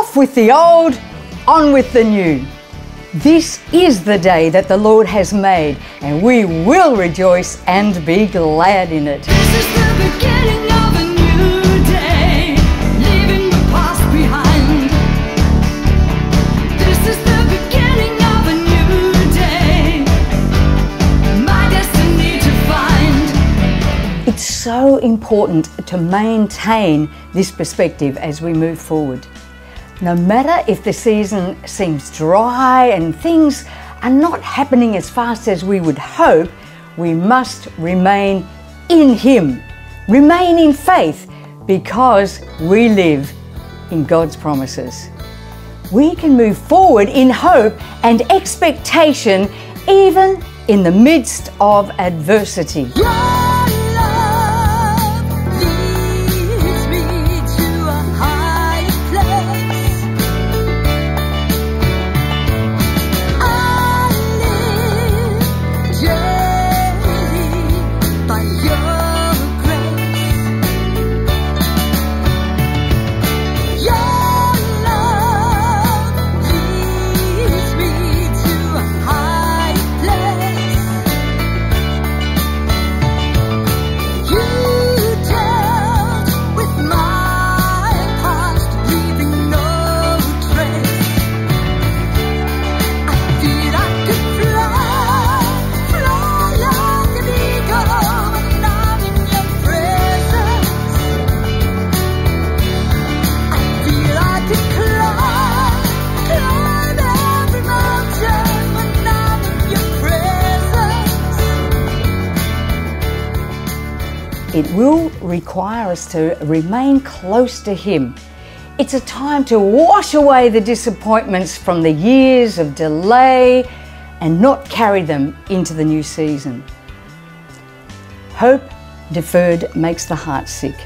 Off with the old, on with the new. This is the day that the Lord has made, and we will rejoice and be glad in it. This is the beginning of a new day, leaving the past behind. This is the beginning of a new day, my destiny to find. It's so important to maintain this perspective as we move forward. No matter if the season seems dry and things are not happening as fast as we would hope, we must remain in Him, remain in faith, because we live in God's promises. We can move forward in hope and expectation even in the midst of adversity. Your It will require us to remain close to Him. It's a time to wash away the disappointments from the years of delay and not carry them into the new season. Hope deferred makes the heart sick.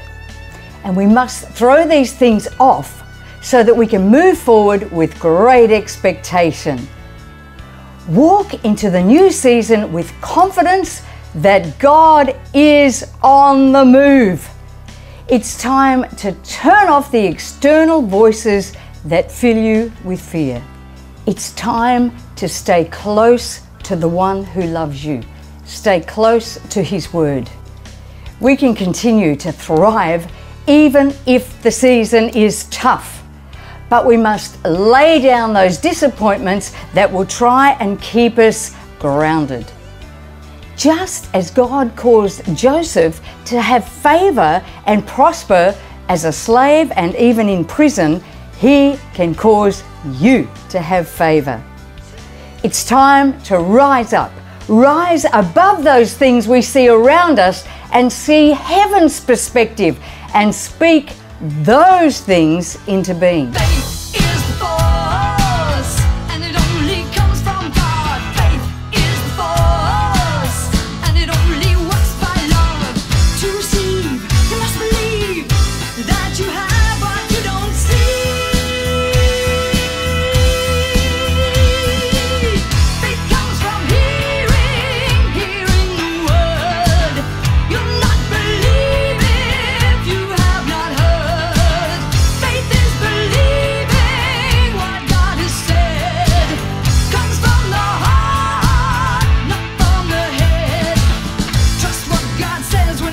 And we must throw these things off so that we can move forward with great expectation. Walk into the new season with confidence that God is on the move. It's time to turn off the external voices that fill you with fear. It's time to stay close to the one who loves you. Stay close to his word. We can continue to thrive even if the season is tough. But we must lay down those disappointments that will try and keep us grounded. Just as God caused Joseph to have favor and prosper as a slave and even in prison, He can cause you to have favor. It's time to rise up, rise above those things we see around us and see heaven's perspective and speak those things into being.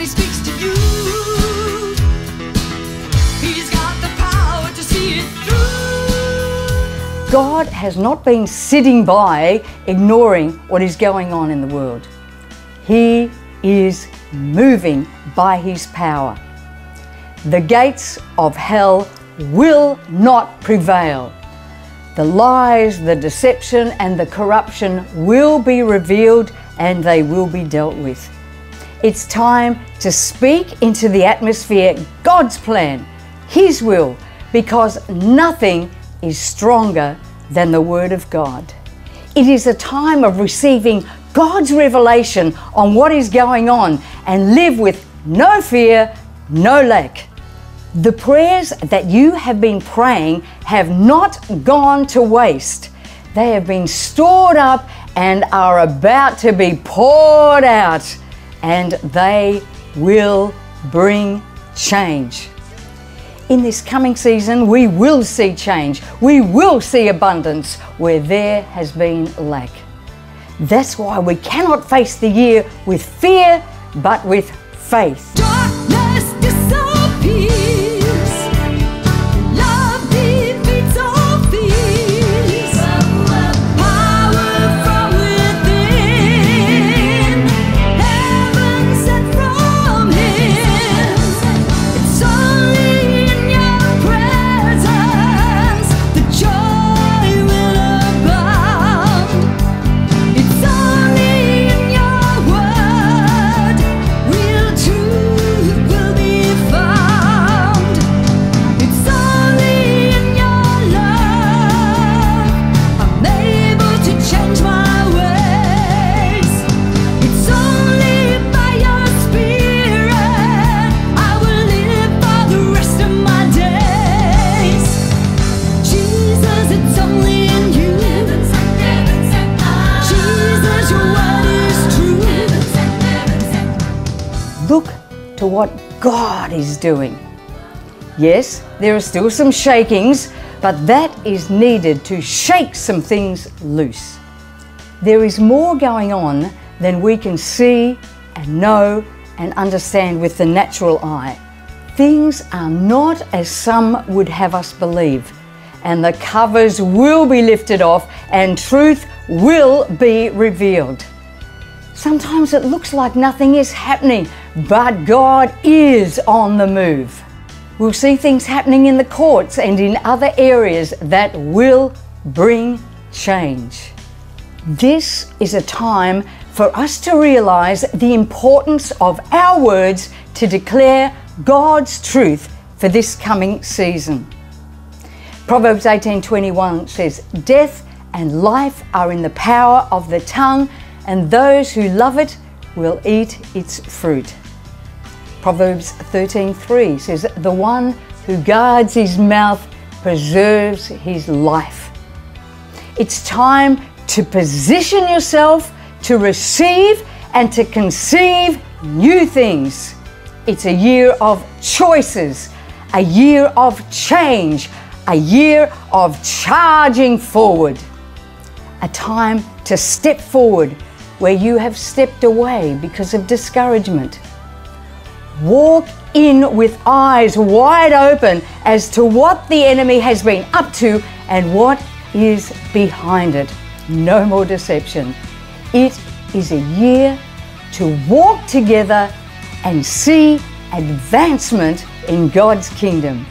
He's got the power to see it through. God has not been sitting by ignoring what is going on in the world. He is moving by His power. The gates of hell will not prevail. The lies, the deception, and the corruption will be revealed and they will be dealt with. It's time to speak into the atmosphere God's plan, His will, because nothing is stronger than the Word of God. It is a time of receiving God's revelation on what is going on and live with no fear, no lack. The prayers that you have been praying have not gone to waste. They have been stored up and are about to be poured out, and they will bring change. In this coming season, we will see change. We will see abundance where there has been lack. That's why we cannot face the year with fear, but with faith. Look to what God is doing. Yes, there are still some shakings, but that is needed to shake some things loose. There is more going on than we can see and know and understand with the natural eye. Things are not as some would have us believe, and the covers will be lifted off and truth will be revealed. Sometimes it looks like nothing is happening, but God is on the move. We'll see things happening in the courts and in other areas that will bring change. This is a time for us to realize the importance of our words to declare God's truth for this coming season. Proverbs 18:21 says, "Death and life are in the power of the tongue, and those who love it will eat its fruit." Proverbs 13:3 says, "The one who guards his mouth preserves his life." It's time to position yourself to receive and to conceive new things. It's a year of choices, a year of change, a year of charging forward, a time to step forward where you have stepped away because of discouragement. Walk in with eyes wide open as to what the enemy has been up to and what is behind it. No more deception. It is a year to walk together and see advancement in God's kingdom.